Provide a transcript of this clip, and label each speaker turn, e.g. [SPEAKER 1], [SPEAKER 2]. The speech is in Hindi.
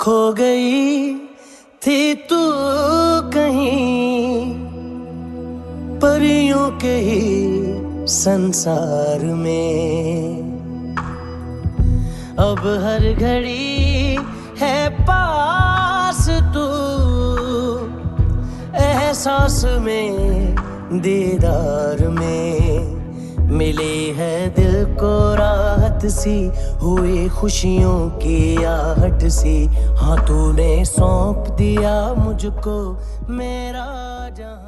[SPEAKER 1] खो गई थी तू कहीं, परियों के ही संसार में। अब हर घड़ी है पास तू, एहसास में, दीदार में मिली है दिल राहत सी हुए खुशियों की आहट सी। हाथों ने सौंप दिया मुझको मेरा जहाँ